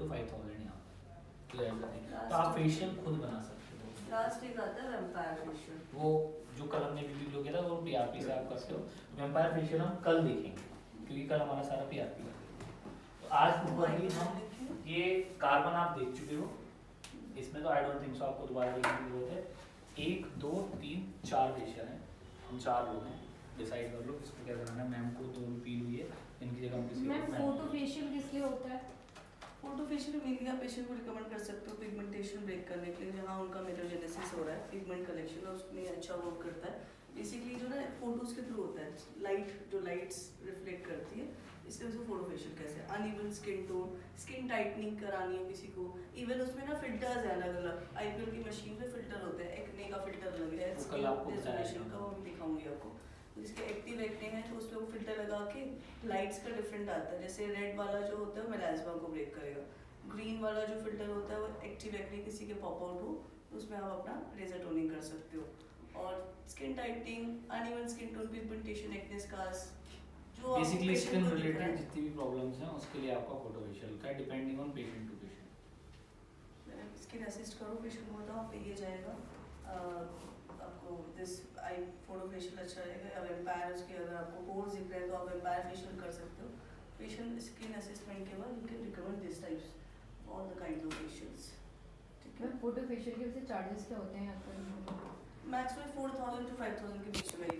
To five thousand यहाँ पर तो तो आप फेशियल खुद बना सकते हो। लास्ट एक आता है वैम्पायर फेशियल वो जो कल हमने वीडियो जो किया था वो पीआरपी से आप करते हो। वेम्पायर फेशियल हम कल देखेंगे क्योंकि कल हमारा सारा पीआरपी का तो आज प्रॉपर्ली हम ये कार्बन आप देख चुके हो। इसमें तो आई डोंट थिंक सो आपको दोबारा देखने की ज़रूरत है। एक दो तीन चार फेशियल हैं। हम चार लोग हैं। डिसाइड कर लो किसको क्या कराना है। मैम को दो पील हुई है। इनकी जगह हम किसी मैम फ़ोटो फेशियल किस लिए होता है? फ़ोटो फेशियल मेनली आप पेशेंट को रिकमेंड कर सकते हो पिगमेंटेशन ब्रेक करने के लिए जहाँ उनका मेलोजेनेसिस हो रहा है पिगमेंट कलेक्शन है उसमें अच्छा वर्क करता है। बेसिकली जो ना फ़ोटोज़ के थ्रू होता है लाइट जो लाइट्स रिफ्लेक्ट करती है इसके वजह से फ़ोटो फेशियल कैसे uneven skin tone skin tightening करानी हो किसी को। इवन उसमें ना फिल्टर्स है अलग अलग आईपीएल की मशीन में फ़िल्टर होते हैं एक्ने का फ़िल्टर है आपको बताया रेजोल्यूशन था। का वो दिखाऊँगी आपको। जिसके एक्टिव एक्ने है तो उस पर वो फ़िल्टर लगा के लाइट्स का डिफरेंट आता है। जैसे रेड वाला जो होता है मेलाज्मा को ब्रेक करेगा। ग्रीन वाला जो फ़िल्टर होता है वो एक्टिव एक्ने किसी के पॉप आउट हो तो उसमें आप अपना लेजर टोनिंग कर सकते हो। और skin tightening uneven skin tone pigmentation acne scars जो बेसिकली स्किन रिलेटेड जितनी भी प्रॉब्लम्स हैं उसके लिए आपका फ़ोटो फेशियल का depending on patient to patient skin assist करो पेशेंट को बताओ आप ये जाएगा अह, आपको दिस आई फ़ोटो फेशियल अच्छा रहेगा या वेम्पायर उसके अगर आपको पोर्स दिख रहे हैं तो आप वेम्पायर फेशियल कर सकते हो। फेशियल स्किन असिस्टमेंट के बाद you can recommend this types all the kind of facials ठीक है? फ़ोटो फेशियल के वैसे चार्जेस क्या होते हैं आपको maximum four thousand to five thousand के बीच में